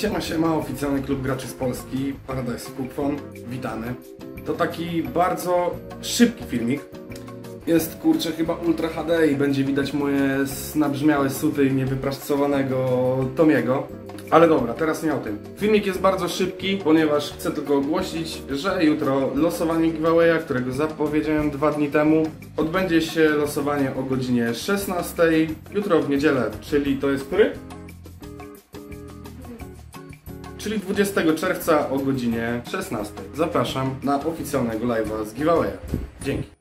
Siema, siema, oficjalny klub graczy z Polski, Paradise Cookfon, witamy. To taki bardzo szybki filmik. Jest kurczę chyba Ultra HD i będzie widać moje nabrzmiałe suty i niewypracowanego Tomiego. Ale dobra, teraz nie o tym. Filmik jest bardzo szybki, ponieważ chcę tylko ogłosić, że jutro losowanie giveawaya, którego zapowiedziałem dwa dni temu, odbędzie się losowanie o godzinie 16. Jutro w niedzielę, czyli to jest który? Czyli 20 czerwca o godzinie 16. Zapraszam na oficjalnego live'a z giveawaya. Dzięki.